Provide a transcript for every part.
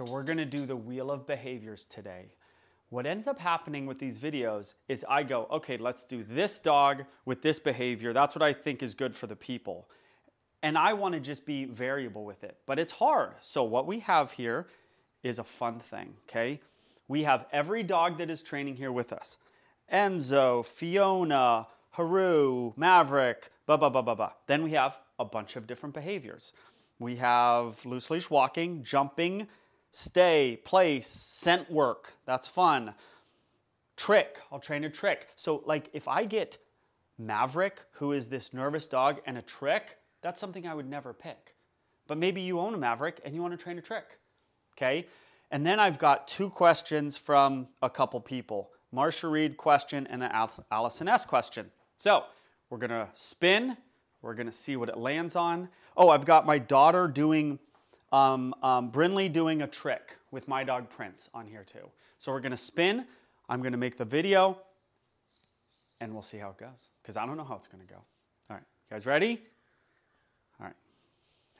So we're gonna do the wheel of behaviors today. What ends up happening with these videos is I go, okay, let's do this dog with this behavior. That's what I think is good for the people. And I wanna just be variable with it, but it's hard. So what we have here is a fun thing, okay? We have every dog that is training here with us. Enzo, Fiona, Haru, Maverick, blah, blah, blah, blah, blah. Then we have a bunch of different behaviors. We have loose leash walking, jumping, stay, place, scent work. That's fun. Trick, I'll train a trick. So like if I get Maverick, who is this nervous dog, and a trick, that's something I would never pick. But maybe you own a Maverick and you want to train a trick. Okay? And then I've got two questions from a couple people. Marcia Reed question and an Allison S question. So we're gonna spin, we're gonna see what it lands on. Oh, I've got my daughter doing um, um, Brinley doing a trick with my dog Prince on here too. So we're gonna spin, I'm gonna make the video, and we'll see how it goes. Because I don't know how it's gonna go. All right, you guys ready? All right,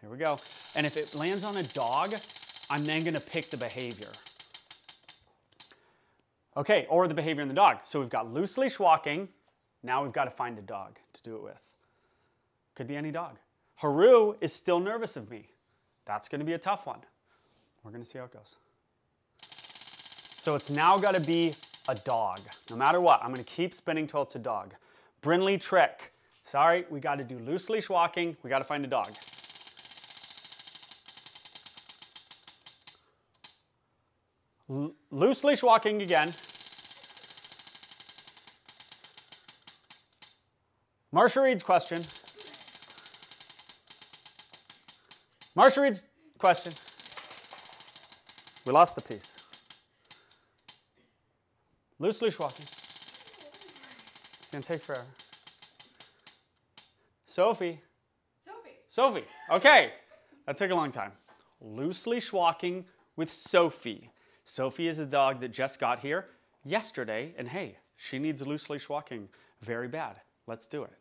here we go. And if it lands on a dog, I'm then gonna pick the behavior. Okay, or the behavior in the dog. So we've got loose leash walking. Now we've got to find a dog to do it with. Could be any dog. Haru is still nervous of me. That's going to be a tough one. We're going to see how it goes. So it's now got to be a dog. No matter what, I'm going to keep spinning till it's a dog. Brinley trick. Sorry, we got to do loose leash walking. We got to find a dog. L loose leash walking again. Marsha Reed's question. Marsha Reed's question. We lost the piece. Loose leash walking. It's gonna take forever. Sophie. Sophie. Sophie. Okay. That took a long time. Loose leash walking with Sophie. Sophie is a dog that just got here yesterday, and hey, she needs loose leash walking very bad. Let's do it.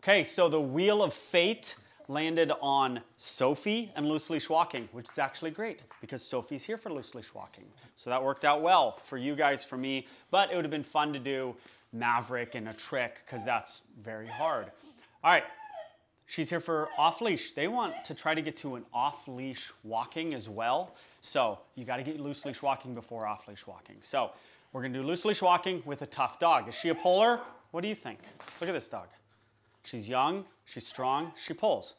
Okay, so the wheel of fate landed on Sophie and loose leash walking, which is actually great because Sophie's here for loose leash walking. So that worked out well for you guys, for me, but it would have been fun to do Maverick and a trick because that's very hard. All right, she's here for off leash. They want to try to get to an off leash walking as well. So you got to get loose leash walking before off leash walking. So we're gonna do loose leash walking with a tough dog. Is she a polar? What do you think? Look at this dog. She's young, she's strong, she pulls.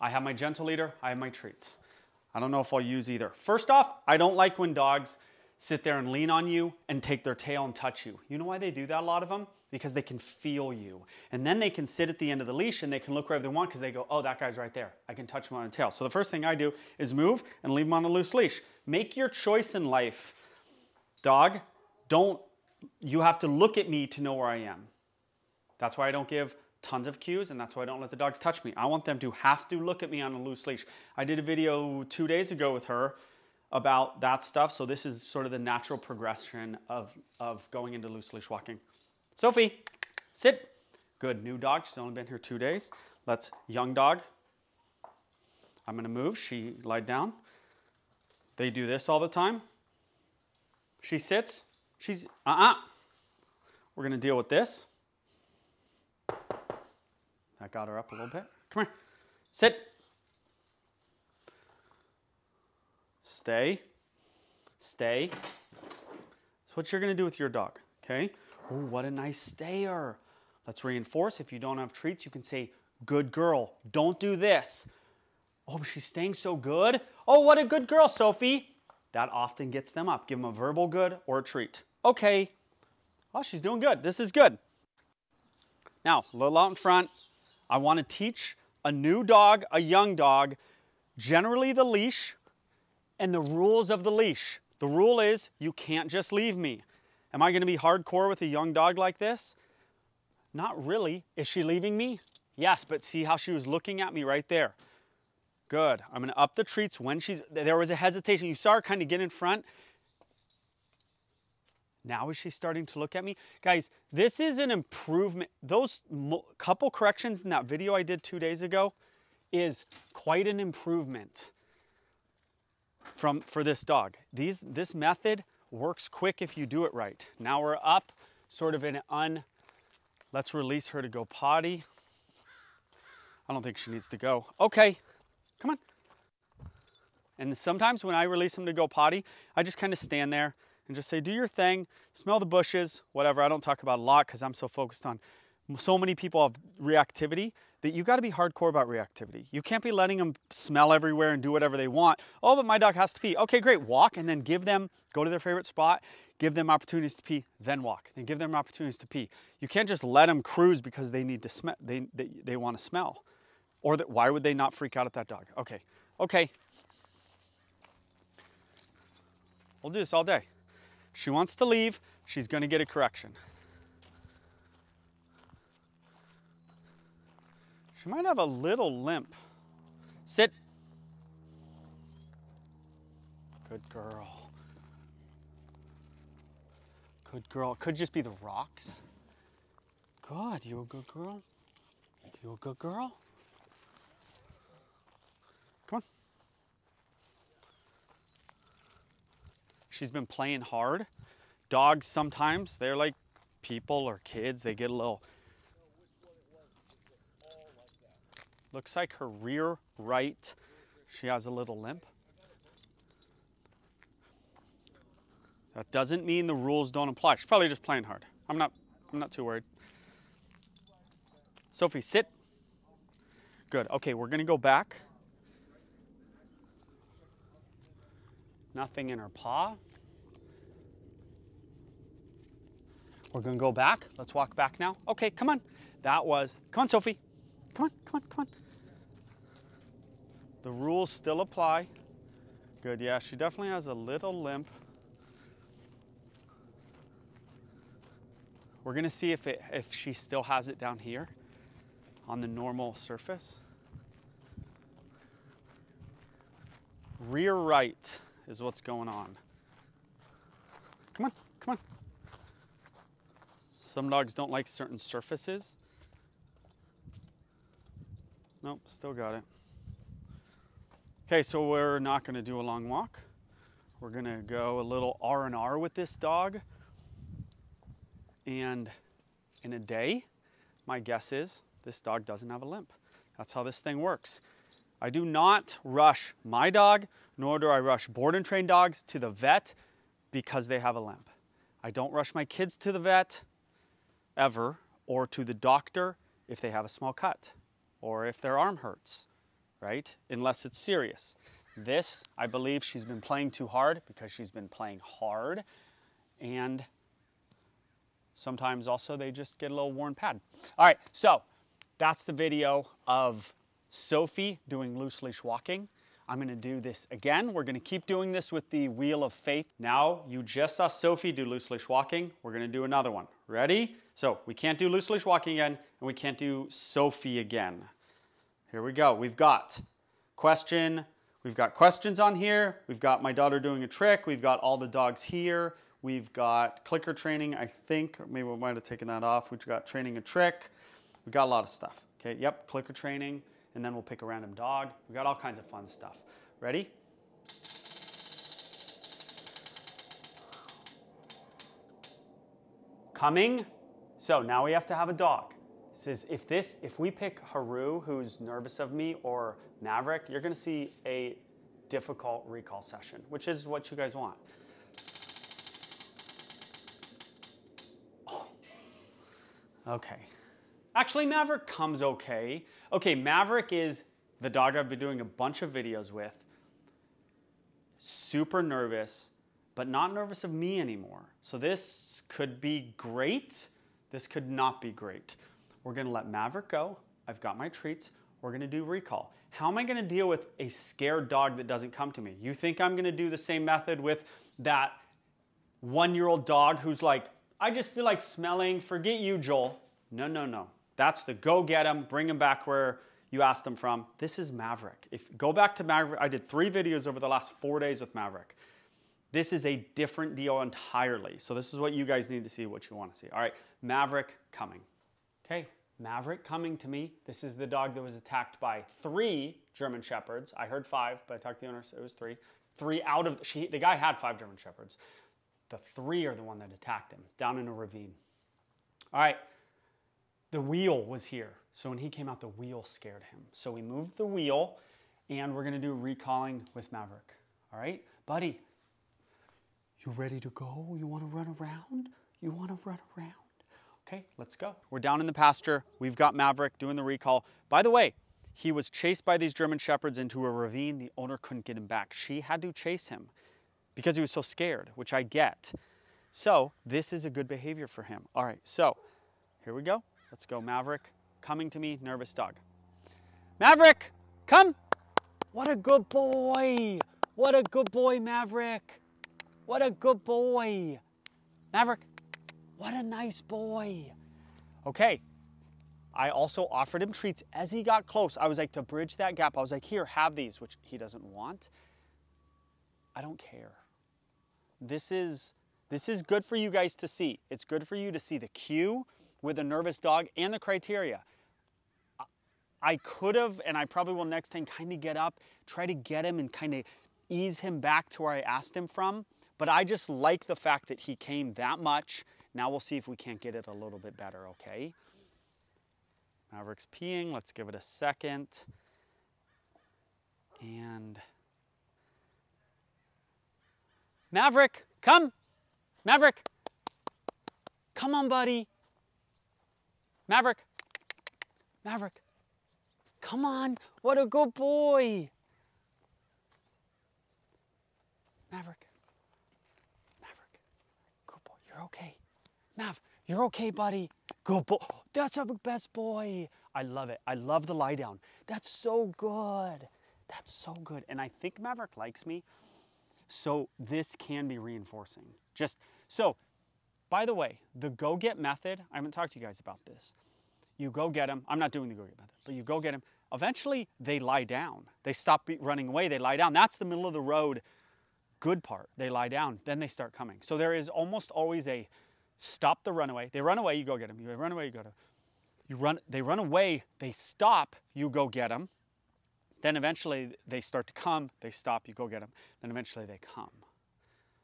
I have my gentle leader, I have my treats. I don't know if I'll use either. First off, I don't like when dogs sit there and lean on you and take their tail and touch you. You know why they do that, a lot of them? Because they can feel you. And then they can sit at the end of the leash and they can look wherever they want because they go, oh, that guy's right there. I can touch him on the tail. So the first thing I do is move and leave him on a loose leash. Make your choice in life. Dog, don't, you have to look at me to know where I am. That's why I don't give tons of cues and that's why I don't let the dogs touch me. I want them to have to look at me on a loose leash. I did a video two days ago with her about that stuff. So this is sort of the natural progression of, of going into loose leash walking. Sophie, sit. Good, new dog. She's only been here two days. Let's, young dog. I'm gonna move. She lied down. They do this all the time. She sits. She's, uh-uh. We're gonna deal with this. That got her up a little bit. Come here. Sit. Stay. Stay. That's what you're to do with your dog, okay? Oh, what a nice stayer. Let's reinforce. If you don't have treats, you can say, good girl, don't do this. Oh, she's staying so good. Oh, what a good girl, Sophie. That often gets them up. Give them a verbal good or a treat. Okay. Oh, she's doing good. This is good. Now, a little out in front. I want to teach a new dog, a young dog, generally the leash and the rules of the leash. The rule is you can't just leave me. Am I going to be hardcore with a young dog like this? Not really. Is she leaving me? Yes, but see how she was looking at me right there. Good. I'm going to up the treats when she's, there was a hesitation. You saw her kind of get in front now is she starting to look at me? Guys, this is an improvement. Those couple corrections in that video I did two days ago is quite an improvement. from for this dog. These this method works quick if you do it right. Now we're up sort of in un let's release her to go potty. I don't think she needs to go. Okay. Come on. And sometimes when I release them to go potty, I just kind of stand there and just say, do your thing, smell the bushes, whatever. I don't talk about a lot because I'm so focused on so many people have reactivity that you got to be hardcore about reactivity. You can't be letting them smell everywhere and do whatever they want. Oh, but my dog has to pee. Okay, great. Walk and then give them, go to their favorite spot, give them opportunities to pee, then walk. Then give them opportunities to pee. You can't just let them cruise because they need to smell, they, they, they want to smell. Or that, why would they not freak out at that dog? Okay, okay. We'll do this all day. She wants to leave, she's gonna get a correction. She might have a little limp. Sit. Good girl. Good girl. Could just be the rocks. Good. You a good girl? You a good girl? Come on. She's been playing hard. Dogs sometimes, they're like people or kids, they get a little Looks like her rear right, she has a little limp. That doesn't mean the rules don't apply. She's probably just playing hard. I'm not, I'm not too worried. Sophie, sit. Good. Okay, we're going to go back. Nothing in her paw. We're to go back. Let's walk back now. Okay, come on. That was, come on, Sophie. Come on, come on, come on. The rules still apply. Good, yeah, she definitely has a little limp. We're gonna see if, it, if she still has it down here on the normal surface. Rear right is what's going on. Come on, come on. Some dogs don't like certain surfaces. Nope, still got it. Okay, so we're not gonna do a long walk. We're gonna go a little R&R with this dog. And in a day, my guess is this dog doesn't have a limp. That's how this thing works. I do not rush my dog, nor do I rush board and train dogs to the vet because they have a limp. I don't rush my kids to the vet ever or to the doctor if they have a small cut or if their arm hurts, right? Unless it's serious. This, I believe she's been playing too hard because she's been playing hard and sometimes also they just get a little worn pad. All right, so that's the video of Sophie doing loose leash walking. I'm gonna do this again. We're gonna keep doing this with the Wheel of Faith. Now, you just saw Sophie do loose leash walking. We're gonna do another one. Ready? So we can't do loose leash walking again, and we can't do Sophie again. Here we go. We've got question, we've got questions on here. We've got my daughter doing a trick. We've got all the dogs here. We've got clicker training, I think. Maybe we might have taken that off. We've got training a trick. We've got a lot of stuff. Okay, yep, clicker training and then we'll pick a random dog. We got all kinds of fun stuff. Ready? Coming. So now we have to have a dog. Says if this, if we pick Haru, who's nervous of me, or Maverick, you're gonna see a difficult recall session, which is what you guys want. Oh. Okay. Actually, Maverick comes okay. Okay, Maverick is the dog I've been doing a bunch of videos with. Super nervous, but not nervous of me anymore. So this could be great. This could not be great. We're gonna let Maverick go. I've got my treats. We're gonna do recall. How am I gonna deal with a scared dog that doesn't come to me? You think I'm gonna do the same method with that one-year-old dog who's like, I just feel like smelling, forget you, Joel. No, no, no. That's the go get them, bring them back where you asked them from. This is Maverick. If go back to Maverick, I did three videos over the last four days with Maverick. This is a different deal entirely. So this is what you guys need to see, what you want to see. All right, Maverick coming. Okay, Maverick coming to me. This is the dog that was attacked by three German Shepherds. I heard five, but I talked to the owners, it was three. Three out of she, the guy had five German shepherds. The three are the one that attacked him down in a ravine. All right, the wheel was here. So when he came out, the wheel scared him. So we moved the wheel, and we're gonna do recalling with Maverick. All right, buddy, you ready to go? You wanna run around? You wanna run around? Okay, let's go. We're down in the pasture. We've got Maverick doing the recall. By the way, he was chased by these German Shepherds into a ravine. The owner couldn't get him back. She had to chase him because he was so scared, which I get. So this is a good behavior for him. All right, so here we go. Let's go, Maverick. Coming to me, nervous dog. Maverick, come. What a good boy. What a good boy, Maverick. What a good boy. Maverick, what a nice boy. Okay, I also offered him treats as he got close. I was like, to bridge that gap, I was like, here, have these, which he doesn't want. I don't care. This is, this is good for you guys to see. It's good for you to see the cue with a nervous dog and the criteria. I could have, and I probably will next time, kind of get up, try to get him and kind of ease him back to where I asked him from. But I just like the fact that he came that much. Now we'll see if we can't get it a little bit better, okay? Maverick's peeing. Let's give it a second. And Maverick, come. Maverick. Come on, buddy. Maverick. Maverick. Come on. What a good boy. Maverick. Maverick. Good boy. You're okay. Mav, you're okay, buddy. Good boy. That's our best boy. I love it. I love the lie down. That's so good. That's so good. And I think Maverick likes me. So this can be reinforcing. Just so, by the way, the go get method, I haven't talked to you guys about this. You go get them. I'm not doing the go get method, but you go get them. Eventually, they lie down. They stop running away. They lie down. That's the middle of the road good part. They lie down, then they start coming. So there is almost always a stop the runaway. They run away, you go get them. You run away, you go to. You run. They run away. They stop. You go get them. Then eventually they start to come. They stop. You go get them. Then eventually they come.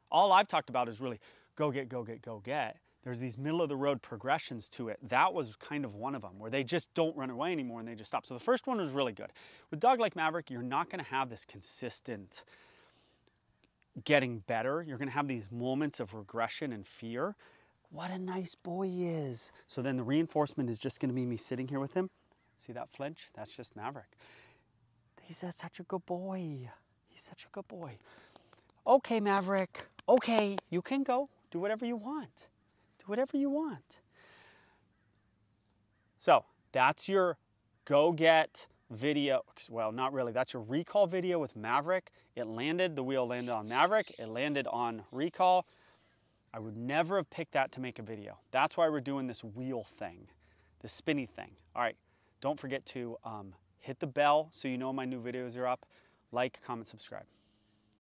All I've talked about is really go get, go get, go get. There's these middle of the road progressions to it. That was kind of one of them where they just don't run away anymore and they just stop. So the first one was really good. With Dog Like Maverick, you're not going to have this consistent getting better. You're going to have these moments of regression and fear what a nice boy he is. So then the reinforcement is just going to be me sitting here with him. See that flinch? That's just Maverick. He's such a good boy. He's such a good boy. Okay, Maverick. Okay, you can go. Do whatever you want. Do whatever you want. So that's your go get video. Well, not really. That's your recall video with Maverick. It landed, the wheel landed on Maverick. It landed on recall. I would never have picked that to make a video. That's why we're doing this wheel thing, the spinny thing. All right, don't forget to um, hit the bell so you know my new videos are up. Like, comment, subscribe.